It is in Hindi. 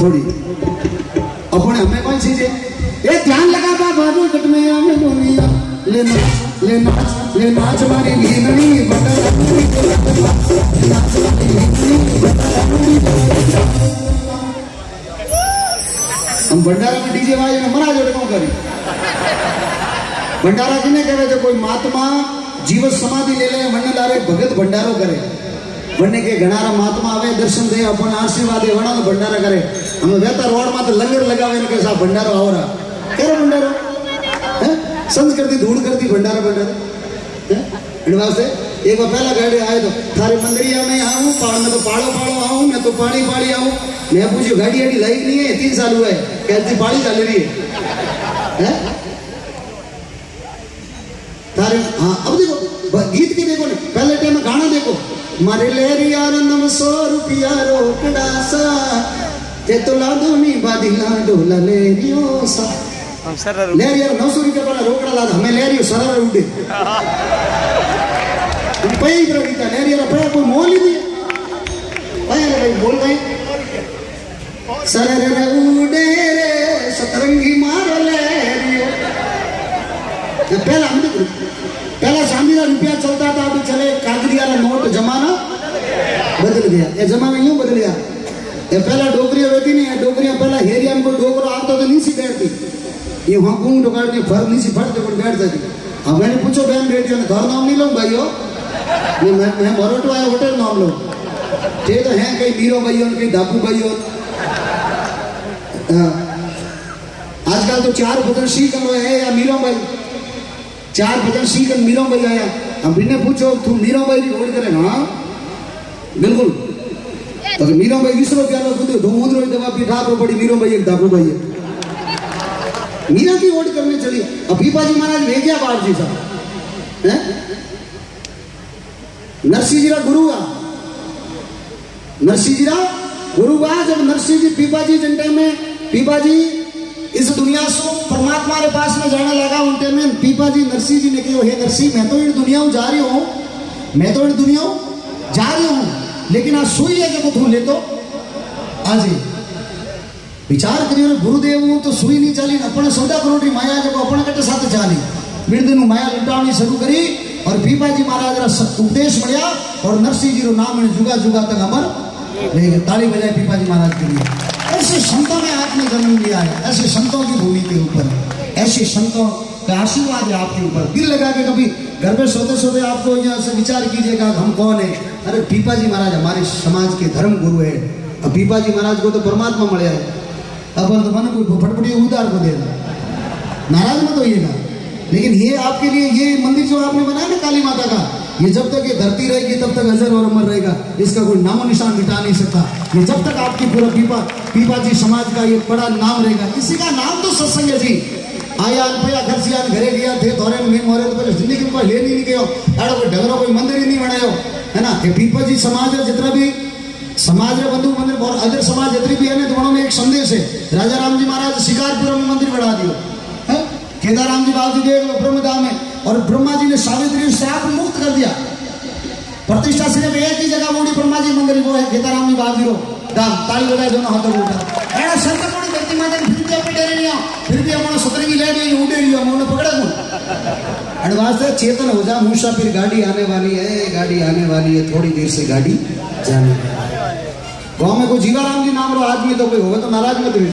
थोड़ी। अपने हमें कौन चीज़ ए, ध्यान लगा बा बाबू कट में आवे दुनिया ले नाच ले नाच ले नाच मारी बता हम भंडारा में डीजे वाजे ने मना जोड़े कौन करी? भंडारा किने कहे जो कोई महात्मा जीवन समाधि ले ले वने लारे भगत भंडारो करे। वने के घणारा महात्मा आवे, दर्शन दे, अपन आशीर्वाद वणा भंडारा करे। हम वेता रोड માં લંગર લગાવે ને કે સા ભંડારો આવરા કેરો ભંડારો હે સંસ્કૃતિ ધૂળ કરતી ભંડારો ભંડારો હે એના વાસ્તે એક વાર પહેલા ગાડી આયો તો થારે મંદરિયા में आऊं पाड़ में तो पाड़ो पाड़ो आऊं मैं तो पानी पाड़ी आऊं मैं पूछो गाड़ी गाड़ी लाइक नहीं है तीन साल हुआ है कहती पाड़ी चल रही है हैं तारे हाँ अब देखो ब- गीत की देखो ना पहले टाइम में गाना देखो मारे ले रिया नम सौ रुपया रोकड़ा सा ते तो ला दो नी बादिला डोला ले रियो सा हम सर ले रिया नौ सौ रुपया वाला रोकड़ा ला हमें ले रियो सरर उड़े पै इधर गीता ले रिया पै कोई मोल ही नहीं पै रे भाई बोल भाई सरर उड़े रे सतरंगी मार ले रियो ये पहला हम देखो पहला का रुपया चलता था अभी चले कागड़ी वाला नोट जमाना बदल गया ये जमाना यूँ बदल गया ये पहला डोगरिया होती नहीं है डोगरिया पहला हेरिया में कोई डोगरो आता तो नहीं सी बैठती ये वहाँ डोकार के फर नहीं सी फट कोई बैठ जाती अब मैंने पूछो बहन बेटियों ने घर नाम नहीं लो भाइयों ये मैं मैं मरोटो आया होटल नाम लो ये तो हैं कई मीरो भाइयों कई दापू भाइयों हाँ। चार भजन सी कर है या मीरो भाई भाई भाई हाँ बिल्कुल खुद दो मुद्रो दवा पी ठाकुर पड़ी, मीरो भाई एक दापू भाई है। मीरा की ओढ़ करने चली। अब पीपा जी महाराज ले गया बाढ़ जी साहब। हैं? नरसिंह जी का गुरु हुआ। नरसिंह जी का गुरु हुआ जब नरसिंह जी पीपा जी जिन टाइम में पीपा जी इस दुनिया से परमात्मा के पास में जाने लगा, उन टाइम में पीपा जी नरसिंह जी ने कहो, हे नरसिंह, मैं तो इन दुनिया जा रही हूँ। मैं तो इन दुनिया जा रही हूँ। लेकिन आज सुई है जो ले तो। आज विचार करियो गुरुदेव तो सुई नहीं चाली अपने सौदा करोड़ी माया जो अपने कटे साथ चाली। बिरदनु माया लुटावनी शुरू करी, और पीपा जी महाराज रा उपदेश मिलिया, और नरसिंह जी रो नाम ने जुगा जुगा तक अमर गए ताली बजाए पीपा जी महाराज के लिए। ऐसे संतों ने आपने जन्म लिया है, ऐसे संतों की भूमि के ऊपर। ऐसे संतों का आशीर्वाद है आपके ऊपर। दिल लगा के कभी घर में सोते सोते आपको यहाँ से विचार कीजिएगा हम कौन है? अरे पीपा जी महाराज हमारे समाज के धर्म गुरु है। अब पीपा जी महाराज को तो परमात्मा मिले अपन तो मन कोई फटफटी उदार को देगा नाराज़ मत होइएगा। लेकिन ये आपके लिए ये मंदिर जो आपने बनाया ना काली माता का, ये जब तक ये धरती रहेगी, तब तक अजर और अमर रहेगा। इसका कोई नामो निशान मिटा नहीं सकता। ये जब तक आपकी पूरा पीपा पीपा जी समाज का ये बड़ा नाम रहेगा। इसी का नाम तो सत्संग है जी। आया रुपया घर से घरे गया, थे थोड़े में मोरे तो पहले ज़िंदगी में ले नहीं गयो अरे कोई डगरो, कोई मंदिर ही नहीं बनायो। है ना? ये पीपा जी समाज है, जितना भी समाज में बंधु मंदिर, और अदर समाज जितनी भी है ना तो उन्होंने एक संदेश है, राजा राम जी महाराज शिकारपुर में मंदिर बढ़ा दियो। हैं? केदाराम जी बाबू जी देख लो, ब्रह्मधाम में और ब्रह्मा जी ने सावित्री को श्राप मुक्त कर दिया। प्रतिष्ठा सिर्फ़ एक ही जगह मोड़ी ब्रह्मा जी मंदिर वो है केदाराम जी बाबू जी रो। दाम, ताली बजाए दोनों हाथों को उठा एड़ा शंकर धरती माता फिर भी अपने डरे नहीं फिर भी हमने सतरंगी ले गई उड़े रही हमने पकड़ा कौन एडवांस है चेतन हो जा मूसा फिर गाड़ी आने वाली है गाड़ी आने वाली है थोड़ी देर से गाड़ी जाने वाली है गाँव में कोई जीवाराम जी नाम रो आदमी तो कोई होगा तो नाराज़